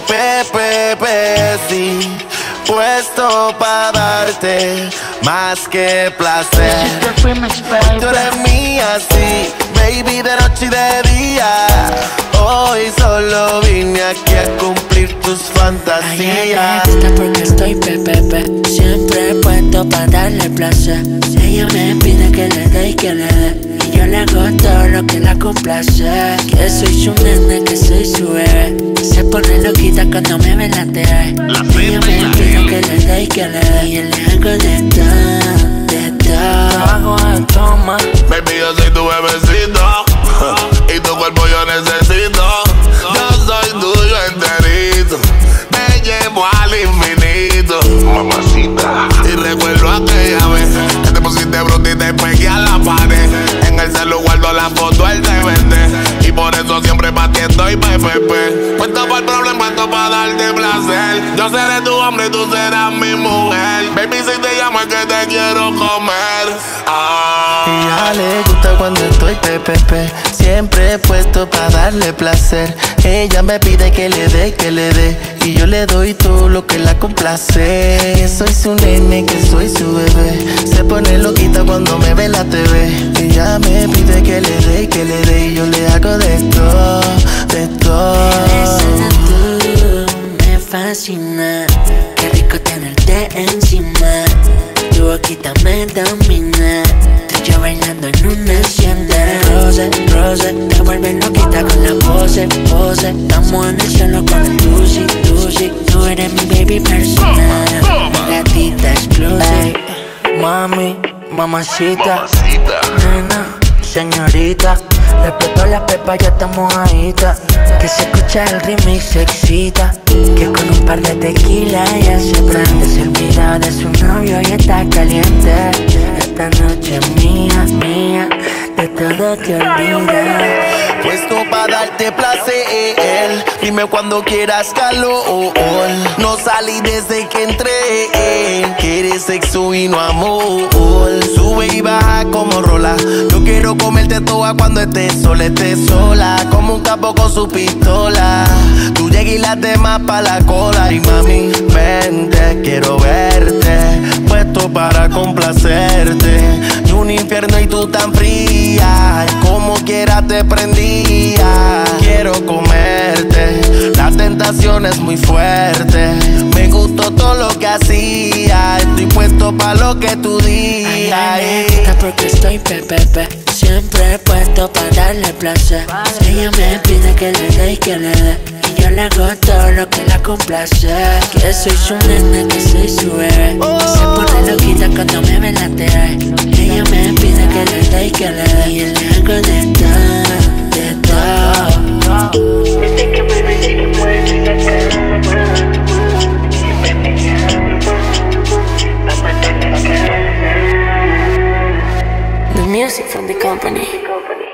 pepe, sí, puesto para darte más que placer. Tú eres mía, sí, baby, de noche y de día. Hoy solo vine aquí a cumplir tus fantasías. Ay, me porque estoy pepepe, siempre puesto para darle placer. Si ella me pide que le dé y que le dé. Yo le hago todo lo que la complace. Que soy su nene, que soy su bebé. Se pone loquita cuando me ve la TV. Ella me pide que le dé y que le dé. Y le hago de todo, de todo. Hago de toma. Baby, yo soy tu bebecito Y tu cuerpo yo necesito por eso siempre batiendo y PPP Puesto para el problema, puesto para darte placer Yo seré tu hombre y tú serás mi mujer Baby, si te llamo es que te quiero comer ah. Ella le gusta cuando estoy pepepe, siempre puesto para darle placer. Ella me pide que le dé, que le dé, y yo le doy todo lo que la complace. Soy su nene, que soy su bebé. Se pone loquita cuando me ve la TV. Ella me pide que le dé, que le dé, y yo le hago de todo, de todo. Esa tú me fascina. Qué rico tenerte encima. Tu boquita me domina. Tú y yo bailando en una hacienda. Rose, rose, te vuelves loquita con la pose, pose. Estamos en el cielo con el Lucy, Lucy. Tú eres mi baby personal. Mi gatita exclusive. Mami, mamacita, nena, señorita. Respeto la pepa, ya estamos ahí. Que se escucha el remix, se excita. Que con un par de tequila ya se prende. Se olvida de su novio y está caliente. Esta noche es mía, mía. De todo te olvidas. Puesto para darte placer. Dime cuando quieras calor. No salí desde que entré. Quieres sexo y no amor. Como rola. Yo quiero comerte toda cuando estés sola, estés sola. Como un capo con su pistola. Tú llegas y las demás pa' la cola. Y mami, vente, quiero verte. Puesto para complacerte. Y un infierno y tú tan fría. Como quiera te prendía. Quiero comerte. La tentación es muy fuerte. Gustó todo lo que hacía. Estoy puesto pa' lo que tú digas. Porque estoy pepepe. Siempre puesto para darle placer. Ella me pide que le dé y que le dé. Y yo le hago todo lo que la complace. Que soy su nena, que soy su bebé. Se pone loquita cuando me ve la. Ella me music from the company.